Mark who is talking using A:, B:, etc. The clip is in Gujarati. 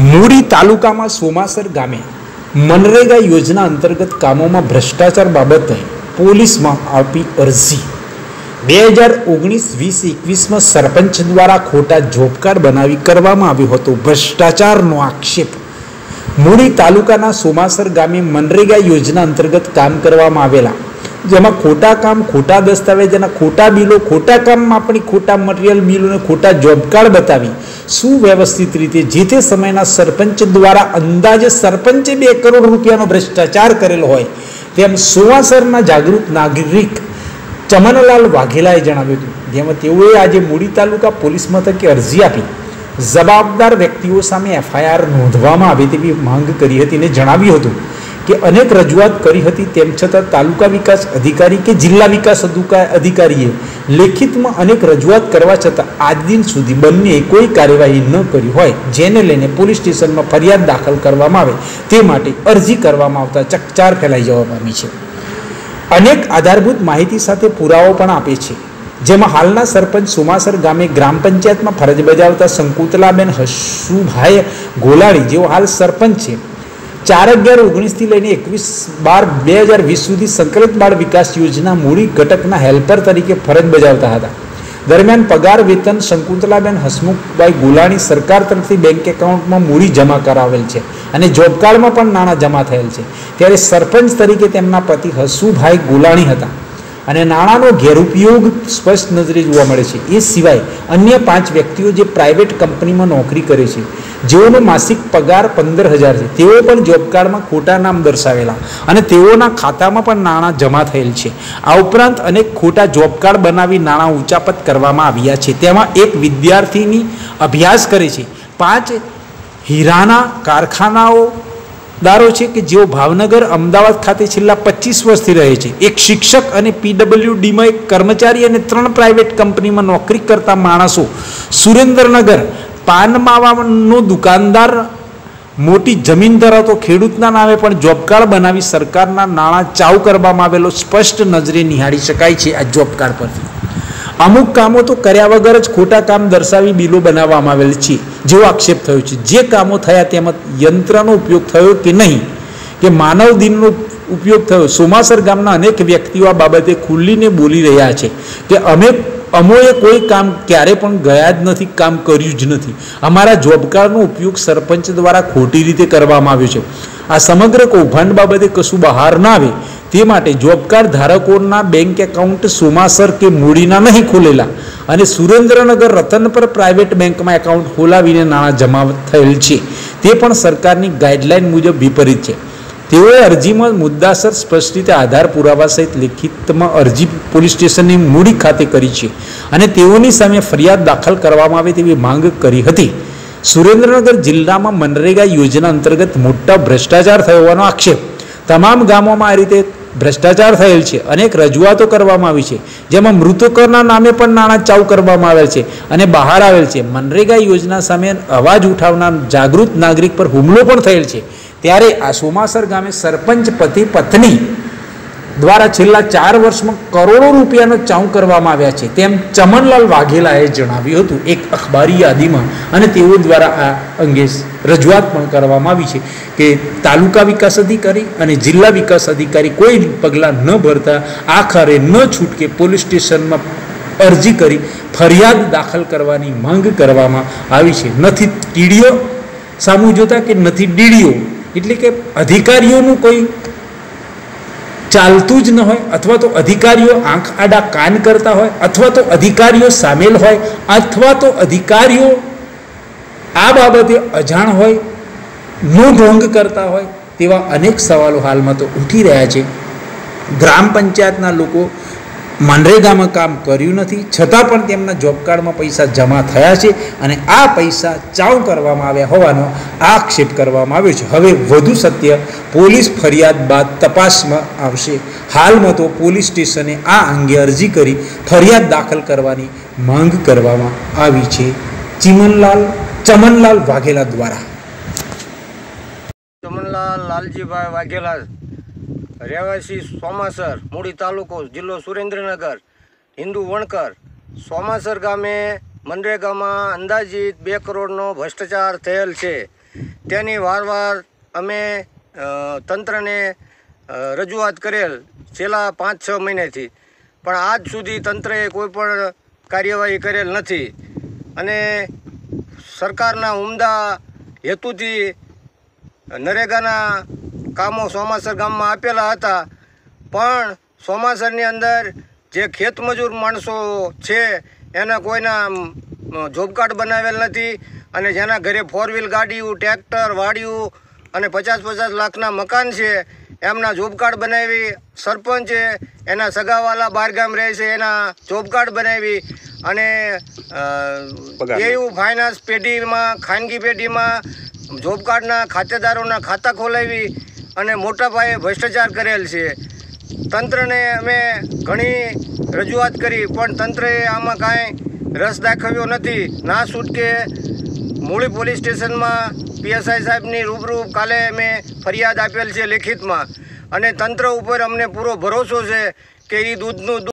A: મૂડી તાલુકામાં સોમાસર ગામે મનરેગા યોજના અંતર્ગત કામોમાં ભ્રષ્ટાચાર બાબતે પોલીસમાં આપી અરજી. બે હજાર ઓગણીસ વીસ એકવીસમાં સરપંચ દ્વારા ખોટા જોબ કાર્ડ બનાવી કરવામાં આવ્યો હતો. ભ્રષ્ટાચારનો આક્ષેપ. મૂડી તાલુકાના સોમાસર ગામે મનરેગા યોજના અંતર્ગત કામ કરવામાં આવેલા જેમાં ખોટા કામ, ખોટા દસ્તાવેજ અને ખોટા બિલો, ખોટા કામમાં આપણી ખોટા મટીરિયલ બિલોને ખોટા જોબ કાર્ડ બતાવી. સુવ્યવસ્થિત રીતે જે તે સમયના સરપંચ દ્વારા અંદાજે સરપંચે બે કરોડ રૂપિયાનો ભ્રષ્ટાચાર કરેલો હોય, તેમ સુવાસરના જાગૃત નાગરિક ચમનલાલ વાઘેલાએ જણાવ્યું હતું. જેમાં તેઓએ આજે મૂડી તાલુકા પોલીસ મથકે અરજી આપી. જવાબદાર વ્યક્તિઓ સામે એફઆઈઆર નોંધવામાં આવે તેવી માંગ કરી હતી અને જણાવ્યું હતું. કે અનેક રજૂઆત કરી હતી, તેમ છતાં તાલુકા વિકાસ અધિકારી કે જિલ્લા વિકાસ અધિકા- અધિકારીએ લેખિતમાં અનેક રજૂઆત કરવા છતાં આજ દિન સુધી બંનેએ કોઈ કાર્યવાહી ન કરી હોય, જેને લઈને પોલીસ સ્ટેશનમાં ફરિયાદ દાખલ કરવામાં આવે, તે માટે અરજી કરવામાં આવતા ચકચાર ફેલાઈ જવા પામી છે. અનેક આધારભૂત માહિતી સાથે પુરાવો પણ આપે છે. જેમાં હાલના સરપંચ સુમાસર ગામે ગ્રામ પંચાયતમાં ફરજ બજાવતા સંકુતલાબેન હસુભાઈ ગોલાણી, જેઓ હાલ સરપંચ છે ચાર અગિયાર ઓગણીસથી લઈને એકવીસ બાર બે હજાર વીસ સુધી સંકલિત બાળ વિકાસ યોજના મૂડી ઘટકના હેલ્પર તરીકે ફરજ બજાવતા હતા. દરમિયાન પગાર, વેતન, શંકુતલાબેન હસમુખભાઈ ગોલાણી સરકાર તરફથી બેંક એકાઉન્ટમાં મૂડી જમા કરાવેલ છે અને જોબ કાર્ડમાં પણ નાણાં જમા થયેલ છે. ત્યારે સરપંચ તરીકે તેમના પતિ હસુભાઈ ગોલાણી હતા અને નાણાંનો ગેરઉપયોગ સ્પષ્ટ નજરે જોવા મળે છે. એ સિવાય અન્ય પાંચ વ્યક્તિઓ જે પ્રાઇવેટ કંપનીમાં નોકરી કરે છે જેઓનો માસિક પગાર પંદર હજાર છે, તેઓ પણ જોબ કાર્ડમાં ખોટા નામ દર્શાવેલા અને તેઓના ખાતામાં પણ નાણાં જમા થયેલ છે. આ ઉપરાંત અનેક ખોટા જોબ કાર્ડ બનાવી નાણાં ઊંચાપત કરવામાં આવ્યા છે. તેમાં એક વિદ્યાર્થીની અભ્યાસ કરે છે. પાંચ હીરાના કારખાનાઓ દારો છે કે જેઓ ભાવનગર, અમદાવાદ ખાતે છેલ્લા પચીસ વર્ષથી રહે છે. એક શિક્ષક અને પીડબ્લ્યુડીમાં એક કર્મચારી અને ત્રણ પ્રાઇવેટ કંપનીમાં નોકરી કરતા માણસો સુરેન્દ્રનગર પાન માવાનો દુકાનદાર મોટી જમીન ધરાવતો ખેડૂતના નામે પણ જોબ કાર્ડ બનાવી સરકારના નાણાં ચાવ કરવામાં આવેલો, સ્પષ્ટ નજરે નિહાળી શકાય છે આ જોબ કાર્ડ પરથી. અમુક કામો તો કર્યા વગર જ ખોટા કામ દર્શાવી બિલો બનાવવામાં આવેલ છે, જેવો આક્ષેપ થયો છે. જે કામો થયા તેમાં યંત્રનો ઉપયોગ થયો કે નહીં? કે માનવ દિનનો ઉપયોગ થયો? સોમાસર ગામના અનેક વ્યક્તિઓ આ બાબતે ખુલ્લીને બોલી રહ્યા છે કે અમે અમોએ કોઈ કામ ક્યારે પણ ગયા જ નથી, કામ કર્યું જ નથી. અમારા જોબ કાર્ડનો ઉપયોગ સરપંચ દ્વારા ખોટી રીતે કરવામાં આવ્યો છે. આ સમગ્ર કૌભાંડ બાબતે કશું બહાર ના આવે. તે માટે જોબ ધારકોના બેંક એકાઉન્ટ સોમાસર કે મૂડીના નહીં ખોલેલા અને સુરેન્દ્રનગર રતનપર પ્રાઇવેટ બેંકમાં એકાઉન્ટ ખોલાવીને નાણાં જમા થયેલ છે. તે પણ સરકારની ગાઈડલાઇન મુજબ વિપરીત છે. તેઓએ અરજીમાં મુદ્દાસર સ્પષ્ટ રીતે આધાર પુરાવા સહિત લેખિતમાં અરજી પોલીસ સ્ટેશનની મૂડી ખાતે કરી છે અને તેઓની સામે ફરિયાદ દાખલ કરવામાં આવે તેવી માંગ કરી હતી. સુરેન્દ્રનગર જિલ્લામાં મનરેગા યોજના અંતર્ગત મોટા ભ્રષ્ટાચાર થયો હોવાનો આક્ષેપ. તમામ ગામોમાં આ રીતે ભ્રષ્ટાચાર થયેલ છે. અનેક રજૂઆતો કરવામાં આવી છે, જેમાં મૃતકોના નામે પણ નાણાં ચાવ કરવામાં આવેલ છે અને બહાર આવેલ છે. મનરેગા યોજના સામે અવાજ ઉઠાવનાર જાગૃત નાગરિક પર હુમલો પણ થયેલ છે. ત્યારે આ સોમાસર ગામે સરપંચ પતિ પત્ની દ્વારા છેલ્લા ચાર વર્ષમાં કરોડો રૂપિયાનો ચાઉ કરવામાં આવ્યા છે. તેમ ચમનલાલ વાઘેલાએ જણાવ્યું હતું. એક અખબારી યાદીમાં અને તેઓ દ્વારા આ અંગે રજૂઆત પણ કરવામાં આવી છે કે તાલુકા વિકાસ અધિકારી અને જિલ્લા વિકાસ અધિકારી કોઈ પગલાં ન ભરતા આખરે ન છૂટકે પોલીસ સ્ટેશનમાં અરજી કરી ફરિયાદ દાખલ કરવાની માંગ કરવામાં આવી છે. નથી ટીડીઓ સામું જોતા કે નથી ડીડીઓ? એટલે કે અધિકારીઓનું કોઈ ચાલતું જ ન હોય, અથવા તો અધિકારીઓ આંખ આડા કાન કરતા હોય, અથવા તો અધિકારીઓ સામેલ હોય, અથવા તો અધિકારીઓ આ બાબતે અજાણ હોય, નો ઢોંગ કરતા હોય, તેવા અનેક સવાલો હાલમાં તો ઉઠી રહ્યા છે. ગ્રામ પંચાયતના લોકો મનરેગામાં કામ કર્યું નથી. છતાં પણ તેમના જોબ કાર્ડમાં પૈસા જમા થયા છે અને આ પૈસા ચાવ કરવામાં આવ્યા હોવાનો આક્ષેપ કરવામાં આવ્યો છે. હવે વધુ સત્ય, પોલીસ ફરિયાદ બાદ તપાસમાં આવશે. હાલમાં તો પોલીસ સ્ટેશને આ અંગે અરજી કરી ફરિયાદ દાખલ કરવાની માંગ કરવામાં આવી છે. ચિમનલાલ, ચમનલાલ વાઘેલા દ્વારા.
B: ચમનલાલ લાલજીભાઈ વાઘેલા રહેવાસી સોમાસર, મૂડી તાલુકો, જિલ્લો સુરેન્દ્રનગર, હિન્દુ વણકર, સોમાસર ગામે મનરેગામાં અંદાજિત બે કરોડનો ભ્રષ્ટાચાર થયેલ છે. તેની વારવાર અમે તંત્રને રજૂઆત કરેલ છેલ્લા પાંચ છ મહિનેથી. પણ આજ સુધી તંત્રએ કોઈ પણ કાર્યવાહી કરેલ નથી. અને સરકારના ઉમદા હેતુથી નરેગાના કામો સોમાસર ગામમાં આપેલા હતા. પણ સોમાસરની અંદર જે ખેતમજૂર માણસો છે એના કોઈના જોબકાર્ડ જોબ કાર્ડ બનાવેલ નથી અને જેના ઘરે ફોર વ્હીલ ગાડીઓ ટ્રેક્ટર વાડીઓ અને પચાસ પચાસ લાખના મકાન છે એમના જોબ કાર્ડ બનાવી સરપંચે એના સગાવાલા બહારગામ રહે છે એના જોબ કાર્ડ બનાવી અને એવું ફાઇનાન્સ પેઢીમાં ખાનગી પેઢીમાં જોબ કાર્ડના ખાતેદારોના ખાતા ખોલાવી અને મોટા પાયે ભ્રષ્ટાચાર કરેલ છે. તંત્રને અમે ઘણી રજૂઆત કરી, પણ તંત્રએ આમાં કાંઈ રસ દાખવ્યો નથી. ના છૂટકે મૂળી પોલીસ સ્ટેશનમાં પીએસઆઈ સાહેબની રૂબરૂ કાલે મેં ફરિયાદ આપેલ છે લેખિતમાં. અને તંત્ર ઉપર અમને પૂરો ભરોસો છે કે એ દૂધનું દૂધ